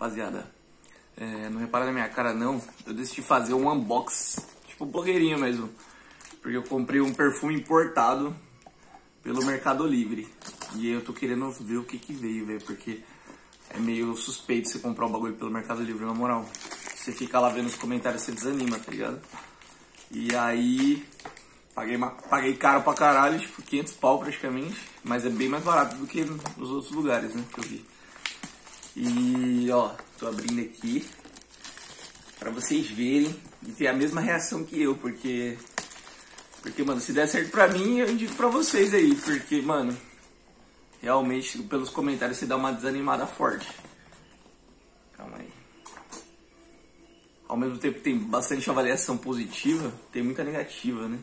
rapaziada. É, não repara na minha cara não. Eu decidi fazer um unbox, tipo blogueirinho mesmo. Porque eu comprei um perfume importado pelo Mercado Livre. E eu tô querendo ver o que que veio, velho. Porque é meio suspeito você comprar um bagulho pelo Mercado Livre, na moral. Você fica lá vendo os comentários, você desanima, tá ligado? E aí, paguei, paguei caro pra caralho, tipo 500 pau praticamente. Mas é bem mais barato do que nos outros lugares, né, que eu vi. E, ó, tô abrindo aqui pra vocês verem e ter a mesma reação que eu, porque... Porque, mano, se der certo pra mim, eu indico pra vocês aí, porque, mano, realmente, pelos comentários, você dá uma desanimada forte. Calma aí. Ao mesmo tempo que tem bastante avaliação positiva, tem muita negativa, né?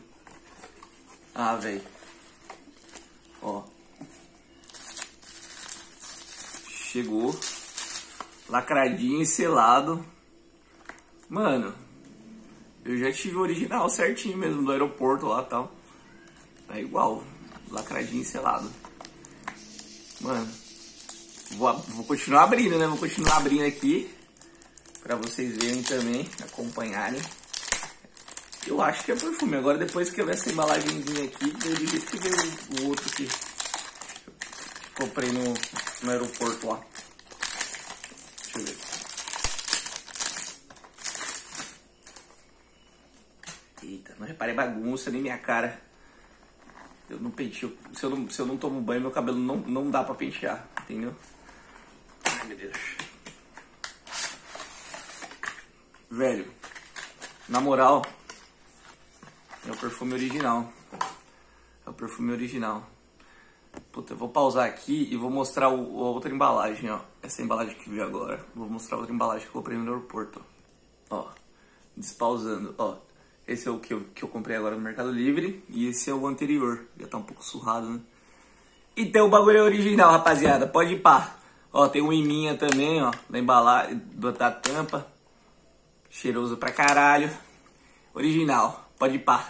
Ah, velho. Ó. Chegou. Lacradinho e selado. Mano, eu já tive o original certinho mesmo, do aeroporto lá e tal. É igual, lacradinho e selado. Mano, vou, vou continuar abrindo, né? Vou continuar abrindo aqui. Pra vocês verem também, acompanharem. Eu acho que é perfume. Agora depois que eu ver essa embalagenzinha aqui, eu jeito que veio o outro que comprei no, no aeroporto lá. Deixa eu ver. Eita, não reparei bagunça nem minha cara. Eu não penteio. Se eu não, se eu não tomo banho, meu cabelo não, não dá pra pentear, entendeu? Ai, meu Deus. Velho, na moral, é o perfume original. É o perfume original. Puta, eu vou pausar aqui e vou mostrar o, a outra embalagem, ó. Essa embalagem que veio agora. Vou mostrar outra embalagem que eu comprei no aeroporto. Ó, despausando, ó. Esse é o que eu, que eu comprei agora no Mercado Livre. E esse é o anterior. Já tá um pouco surrado, né? Então o bagulho é original, rapaziada. Pode ir pá. Ó, tem um em minha também, ó. Da embalagem, da tampa. Cheiroso pra caralho. Original. Pode ir pá.